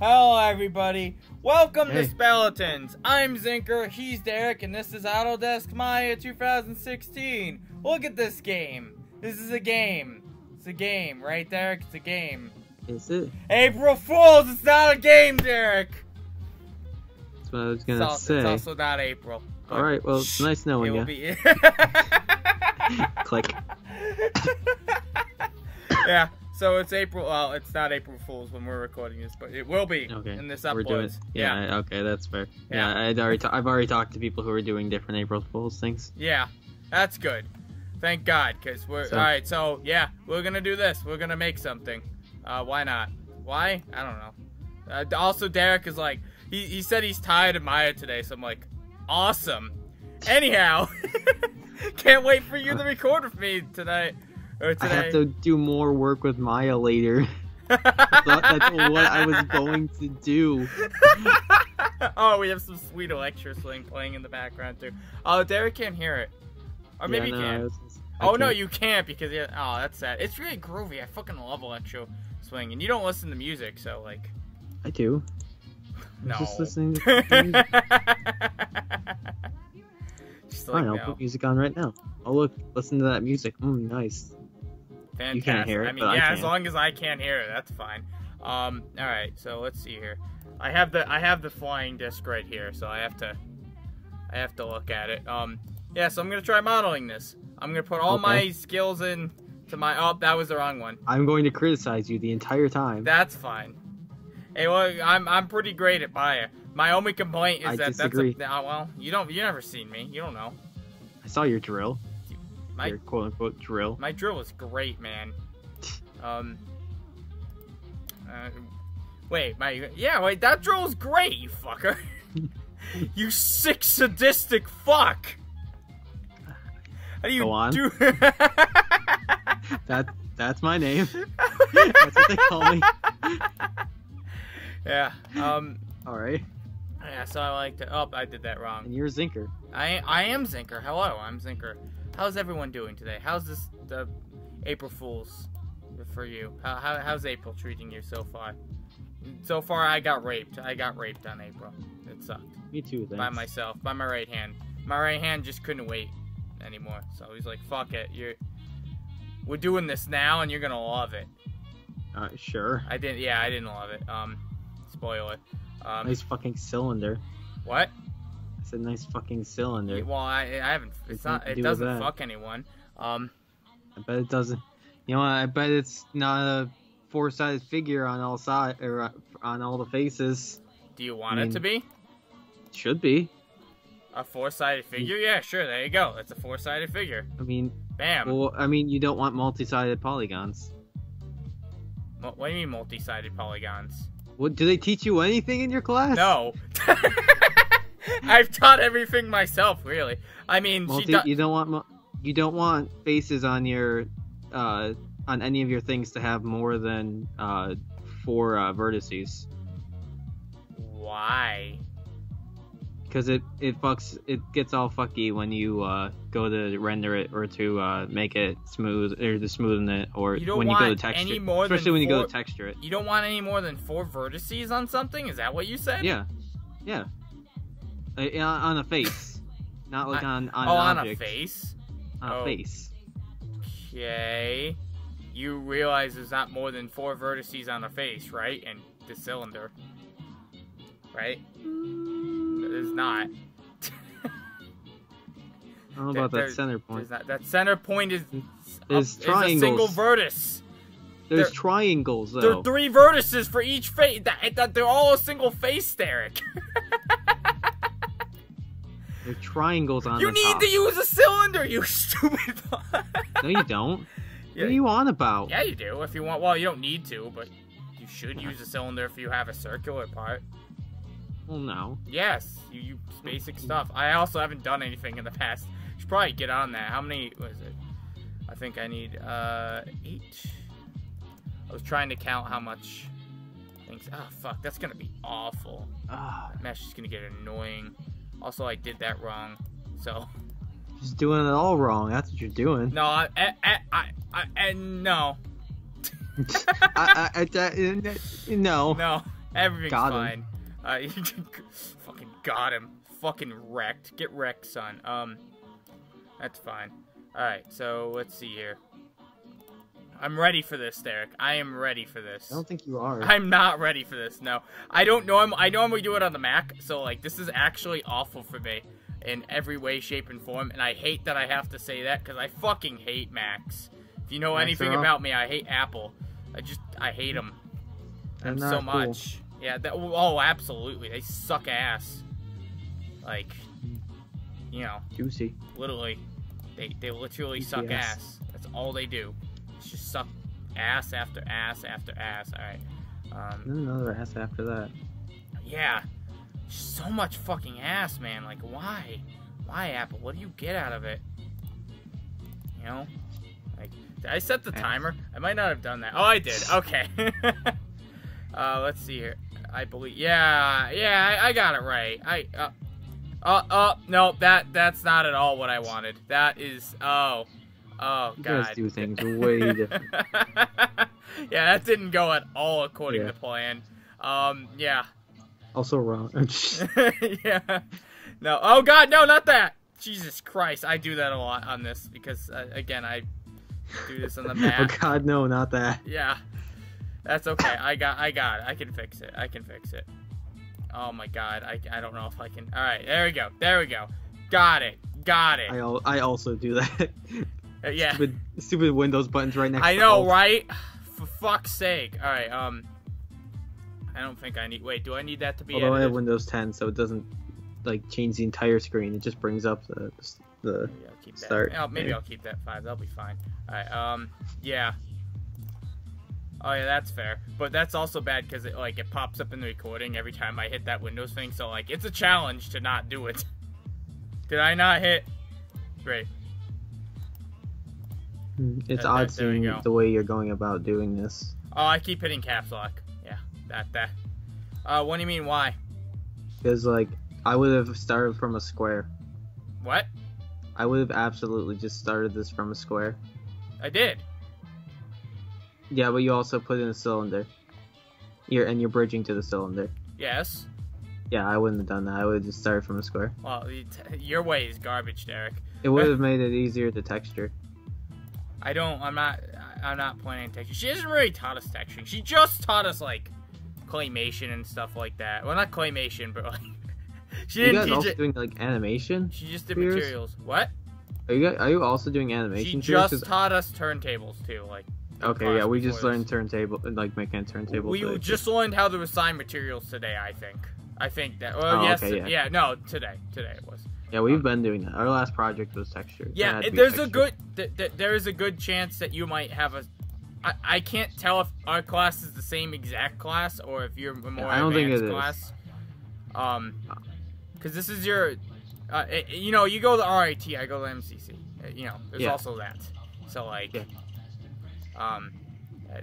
Hello, everybody. Welcome Hey. to Speletons. I'm Zinker, he's Derek, and this is Autodesk Maya 2016. Look at this game. This is a game. It's a game, right, Derek? It's a game. Is it? April Fools! It's not a game, Derek! That's what I was gonna al- say. it's also not April. All right. Well, it's nice knowing you. be. Click. yeah. So it's April. Well, it's not April Fools when we're recording this, but it will be Okay. in this We're doing. upload. Yeah. Okay, that's fair. Yeah. Yeah. I'd already. ta- I've already talked to people who are doing different April Fools things. Yeah, that's good. Thank God, because we're So- all right. So yeah, we're gonna do this. We're gonna make something. Uh, why not? Why? I don't know. Uh, also, Derek is like, he, he said he's tired of Maya today, so I'm like, awesome. Anyhow, can't wait for you to record with me tonight or I have to do more work with Maya later. I thought that's what I was going to do. oh, we have some sweet electro swing playing in the background too. Oh, Derek can't hear it, or maybe yeah, he no, can. I I Oh no, can't- you can't because yeah. Oh, that's sad. It's really groovy. I fucking love electro swing, and you don't listen to music, so like, I do. I'm no. Just listening to music. Just like I'll no. put music on right now. Oh look, listen to that music. Mm, nice. Fantastic. you can't hear it, I mean, but I yeah, as long as I can't hear it, that's fine. Um, all right. So let's see here. I have the I have the flying disc right here, so I have to I have to look at it. Um, yeah. So I'm gonna try modeling this. I'm gonna put all Okay. my skills in to my. Oh, that was the wrong one. I'm going to criticize you the entire time. That's fine. Hey, well, I'm I'm pretty great at Maya. My only complaint is I that disagree. that's a, well, you don't you never seen me. You don't know. I saw your drill. My your quote unquote drill. my drill is great, man. Um. Uh, wait, my yeah, wait, that drill is great, you fucker. you sick sadistic fuck. How do you Go on. do? That that's my name. That's what they call me. yeah. Um. All right. Yeah. So I like to. Oh, I did that wrong. And you're Zinker. I I am Zinker. Hello, I'm Zinker. How's everyone doing today? How's this the April Fools for you? How, how how's April treating you so far? So far, I got raped. I got raped on April. It sucked Me too. Thanks. by myself, by my right hand. My right hand just couldn't wait anymore. So he's like, "Fuck it, you're we're doing this now, and you're gonna love it." Uh, sure. I didn't. Yeah, I didn't love it. Um, spoiler. Um, Nice fucking cylinder. what? It's a nice fucking cylinder. Well, I I haven't. It's not. It do doesn't fuck anyone. Um. I bet it doesn't. You know what? I bet it's not a four-sided figure on all side or uh, on all the faces. Do you want I it to be Should be. a four-sided figure? Yeah, sure. There you go. It's a four-sided figure. I mean, Bam. well, I mean, you don't want multi-sided polygons. What do you mean multi-sided polygons? What do they teach you anything in your class? No. I've taught everything myself, really. I mean, Multi, she do- you don't want you don't want faces on your uh, on any of your things to have more than uh, four uh, vertices Why? because it it fucks it gets all fucky when you uh, go to render it or to uh, make it smooth or to smoothen it or You when you go to texture any more than especially when you go to texture it. You don't want any more than four vertices on something? Is that what you said? Yeah, yeah, Uh, on a face, not like on on oh, on a face. On a Oh. face. Okay. You realize there's not more than four vertices on a face, right? And the cylinder. Right? There's not. I don't know There- about that center point. Not. That center point is, There's is a single triangles. vertex. There's there- triangles There are three vertices for each face. That, that they're all a single face, Derek. Triangles on you need top. to use a cylinder, you stupid. No, you don't. yeah, What are you on about? yeah, you do. If you want, well, you don't need to, but you should use a cylinder if you have a circular part. Well, no. Yes, you, you basic stuff. I also haven't done anything in the past. Should probably get on that. How many was it? I think I need uh eight. I was trying to count how much things. Oh fuck, that's gonna be awful. Ah, Mesh is gonna get annoying. Also, I did that wrong. So just doing it all wrong. That's what you're doing. no, I, I, I, I, I, no, I, I, I, I- no. no. Everything's Got fine. him. Uh, fucking got him. Fucking wrecked. Get wrecked, son. Um, that's fine. All right, so let's see here. I'm ready for this, Derek. I am ready for this. I don't think you are. I'm not ready for this. No, I don't know. I'm, I normally do it on the Mac, so like this is actually awful for me in every way, shape, and form. And I hate that I have to say that because I fucking hate Macs. If you know Macs anything about me, I hate Apple. I just I hate them. They're so cool. much. Yeah. That, oh, absolutely. They suck ass. Like, you know, Juicy. literally, they they literally Juicy suck ass. ass. That's all they do. It's just suck ass after ass after ass. All right. Um, Then another ass after that. yeah. So much fucking ass, man. Like, why? Why, Apple? What do you get out of it? You know? Like, did I set the timer? I might not have done that. Oh, I did. Okay. uh, let's see here. I believe. Yeah, yeah, I, I got it right. I. Uh, uh, uh, no, that that's not at all what I wanted. That is. Oh. Oh, You God. guys do things way different. yeah, that didn't go at all according Yeah. to plan. Um, yeah. Also wrong. yeah. No. Oh God, no, not that. Jesus Christ, I do that a lot on this because uh, again, I do this on the Mac. oh god, no, not that. Yeah. That's okay. I got. I got it. I can fix it. I can fix it. Oh my God. I, I don't know if I can. All right. There we go. There we go. Got it. Got it. I al- I also do that. Uh, yeah. stupid, stupid Windows buttons right next. I know, right? For fuck's sake. All right. Um. I don't think I need. Wait. Do I need that to be Although I have? Windows 10, so it doesn't like change the entire screen. It just brings up the the. Maybe I'll keep that. Start Oh, maybe there. I'll keep that five. That'll be fine. All right. Um. Yeah. Oh yeah, that's fair. But that's also bad because it like it pops up in the recording every time I hit that Windows thing. So like it's a challenge to not do it. Did I not hit? Great. Hmm, It's That- odd that- there we seeing the way you're going about doing this. Oh, I keep hitting caps lock. Yeah. That that. Uh, what do you mean? Why? Because like I would have started from a square. What? I would have absolutely just started this from a square. I did. Yeah, but you also put in a cylinder. You're and you're bridging to the cylinder. Yes. Yeah, I wouldn't have done that. I would have just started from a square. Well, your way is garbage, Derek. It would have made it easier to texture. I don't. I'm not. I'm not planning texturing. She hasn't really taught us texturing. She just taught us like claymation and stuff like that. Well, not claymation, but like she you didn't guys teach also it. doing like animation? She just did Spears? materials. What? Are you guys, are you also doing animation? She just taught us turntables too. Like okay, yeah, we just learned turntable, like making a turntable. we it just learned how to assign materials today. I think. I think that. Well, Oh, yes. okay, yeah. No, today. Today it was. Yeah, we've been doing that. Our last project was texture. Yeah, there's a good th- th- there is a good chance that you might have a. I, I can't tell if our class is the same exact class or if you're a more yeah, I don't think it is. class. Um, because this is your, uh, it- you know, you go to RIT, I go to MCC. Uh, You know, there's Yeah. also that. So like, Yeah. um, I-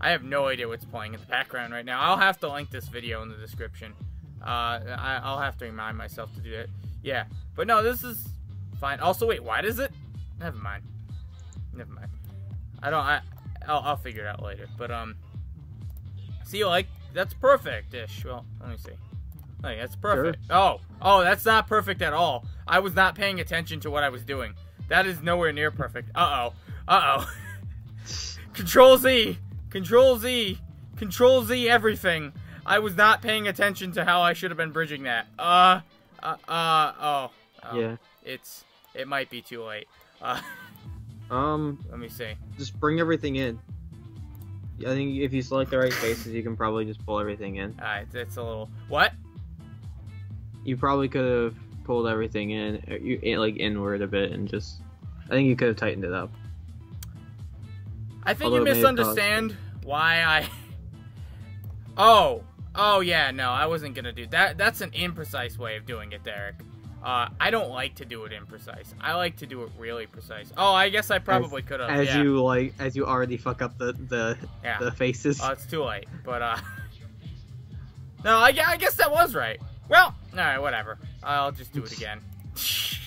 I have no idea what's playing in the background right now. I'll have to link this video in the description. Uh, I, I'll have to remind myself to do it. Yeah, but no, this is fine. Also, wait, why does it? Never mind. Never mind. I don't. I. I'll, I'll figure it out later. But um. See, like that's perfect-ish. Well, let me see. Like that's perfect. Oh, oh, that's not perfect at all. I was not paying attention to what I was doing. That is nowhere near perfect. Uh oh. Uh oh. Control Z. Control Z. Control Z. Everything. I was not paying attention to how I should have been bridging that. Uh. Uh. uh oh. oh. Yeah. It's. It might be too late. Uh. Um, Let me see. just bring everything in. I think if you select the right faces, you can probably just pull everything in. Alright, it's a little. What? You probably could have pulled everything in, uh, you like inward a bit, and just. I think you could have tightened it up. I think Although you it may have caused- misunderstand why I. Oh, oh yeah, no, I wasn't gonna do that. That's an imprecise way of doing it, Derek. Uh, I don't like to do it imprecise. I like to do it really precise. Oh, I guess I probably could have. As yeah. you like, as you already fuck up the the, yeah. the faces. Oh, it's too late. But uh, no, I, I guess that was right. Well, all right, whatever. I'll just do it again. this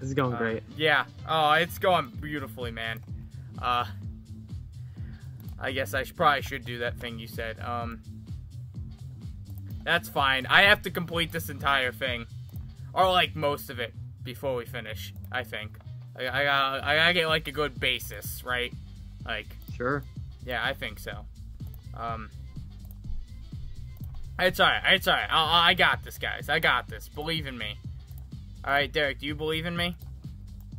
is going Uh, great. Yeah. Oh, it's going beautifully, man. Uh, I guess I should, probably should do that thing you said. Um, That's fine. I have to complete this entire thing. Or, like, most of it before we finish, I think. I, I, gotta, I gotta get, like, a good basis, right? Like, Sure. yeah, I think so. Um, it's alright. It's alright. I, I got this, guys. I got this. Believe in me. Alright, Derek, do you believe in me?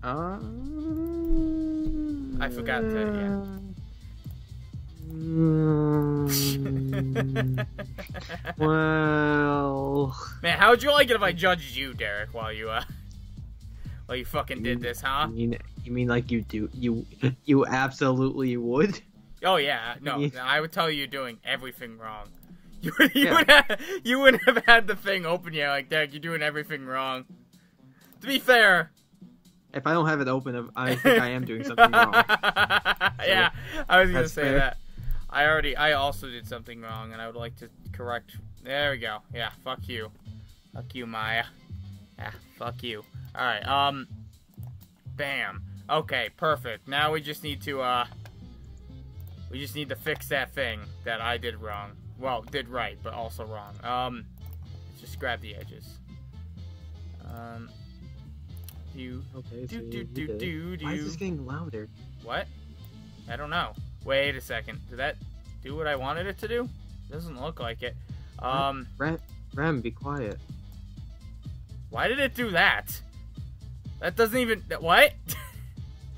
Uh, I forgot to- Mm, well, Man, how would you like it if I judged you, Derek, while you, uh, while you fucking did this, huh? you mean you mean like you do you you absolutely would? Oh yeah, no. I would tell you you're doing everything wrong. You would, you Yeah. would have, you wouldn't have had the thing open yet, like Derek. You're doing everything wrong. To be fair, If I don't have it open, I think I am doing something wrong. yeah, I was gonna say fair. that. I already, I also did something wrong, and I would like to correct. There we go. Yeah, fuck you, fuck you, Maya. Yeah, fuck you. All right. Um, bam. Okay, perfect. Now we just need to, uh, we just need to fix that thing that I did wrong. Well, did right, but also wrong. Um, let's just grab the edges. Um, you Okay, do so you do you do did do Why is this getting louder? What? I don't know. Wait a second. Did that do what I wanted it to do? Doesn't look like it. Um, Rem, Rem, be quiet. why did it do that? That doesn't even. What?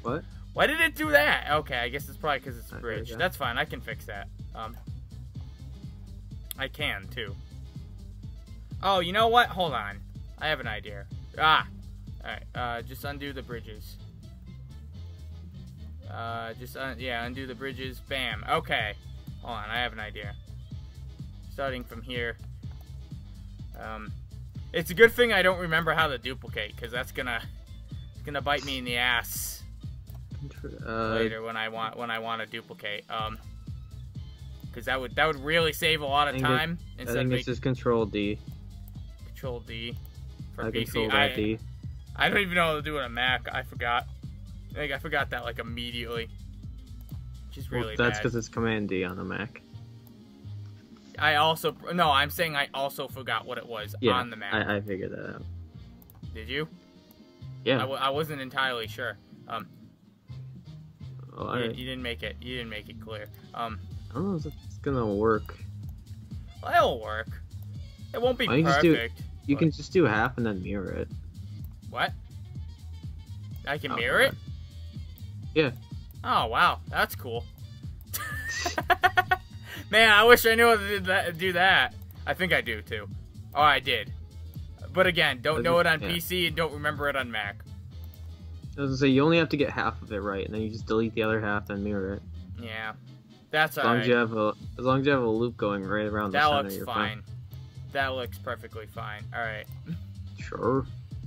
What? Why did it do that? Okay, I guess it's probably because it's a Uh, bridge. That's fine. I can fix that. Um, I can too. Oh, you know what? Hold on. I have an idea. Ah. All right. Uh, just undo the bridges. Uh, just un- yeah, undo the bridges. Bam. Okay. Hold on. I have an idea. Starting from here. Um, it's a good thing I don't remember how to duplicate because that's gonna it's gonna bite me in the ass Uh, later when I want when I want to duplicate. Um, because that would that would really save a lot of I think it- time I instead of think it's making just Control D. Control D for I PC. control I, D. I don't even know how to do it on Mac. I forgot. Like I forgot that like immediately. Which is Well, really that's because it's Command D on the Mac. I also no, I'm saying I also forgot what it was Yeah, on the Mac. I, I figured that out. Did you? Yeah. I, w- I wasn't entirely sure. Um, Well, you, alright. you didn't make it. You didn't make it clear. Um, I don't know if it's gonna work. well, it'll work. It won't be don't you just do- perfect. You What? can just do half and then mirror it. What? I can Oh, mirror it? Yeah. Oh, wow. That's cool. Man, I wish I knew how to do that. Do that. I think I do, too. Oh, I did. But again, don't know it- on yeah. PC and don't remember it on Mac. I was gonna say you only have to get half of it right, and then you just delete the other half and mirror it. Yeah. That's As long alright. as you have a as long as you have a loop going right around the That center, looks you're fine. That looks perfectly fine. Alright. Sure.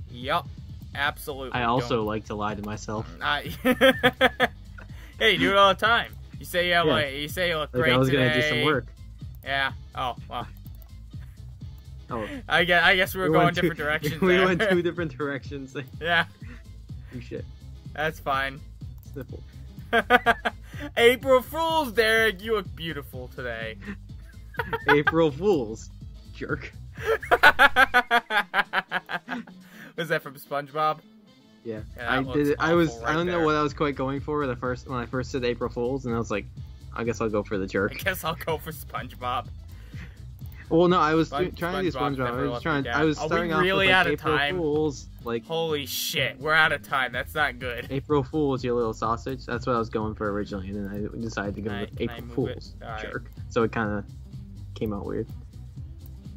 Yup. Absolutely. I also Don't- like to lie to myself. I... hey, you do it all the time. You say yeah, Yeah. like, you say you look Like great I was today. gonna do some work. Yeah. Oh, well. Oh, I guess, I guess we we're we going two- different directions we there. went two different directions. yeah, you shit. that's fine. Sniffle. April Fools, Derek, you look beautiful today. April Fools, jerk. was that from SpongeBob? Yeah, Yeah, I did. It. I was. awful I don't know what I was quite going for the first when I first said April Fools, and I was like, I guess I'll go for the jerk. I guess I'll go for SpongeBob. Well, no, I was Spon- trying to do SpongeBob. I was trying. I was starting off really with out like of April time? Fools, like Holy shit, we're out of time. That's not good. April Fools, you little sausage. That's what I was going for originally, and then I decided to go I- with April? Fools, jerk. So it kind of came out weird.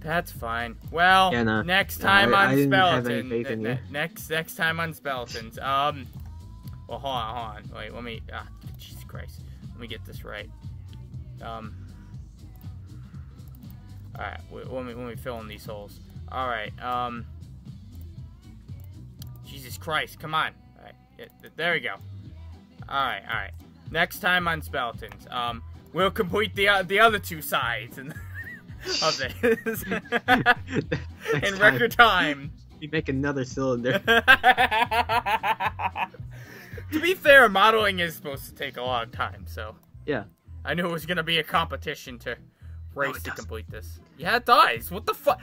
That's fine. Well, Yeah, no. next No, time I- on I didn't have any Speleton. faith in ne- next next time on Speletons. Um, well, hold on, hold on. Wait, let me. Ah, Jesus Christ. Let me get this right. Um. All right. wait, Let me let me fill in these holes. All right. Um. Jesus Christ! Come on. All right. yeah, there we go. All right. All right. Next time on Speletons. Um. We'll complete the uh, the other two sides and of this in record time. You make another cylinder. to be fair, modeling is supposed to take a long time, so Yeah. I knew it was gonna be a competition to race it to complete this. Yeah, it does. What the fuck?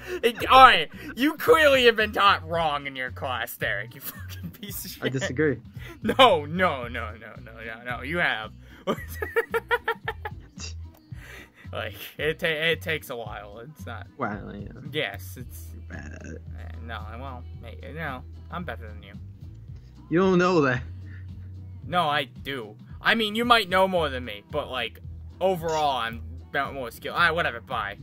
All right, you clearly have been taught wrong in your class, Derek. You fucking piece of shit. I disagree. No, no, no, no, no, no, no. You have. like it, ta- it takes a while. It's not. Well, yeah. Yes, it's. bad. eh, No, well, maybe, no, I'm better than you. You don't know that. No, I do. I mean, you might know more than me, but like overall, I'm more skilled. Ah, whatever. Bye.